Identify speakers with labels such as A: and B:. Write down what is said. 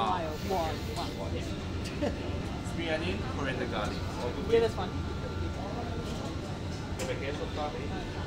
A: Mild. Warm. Warm.
B: Spring this coriander garlic.
A: Yeah, that's fine.
B: coffee.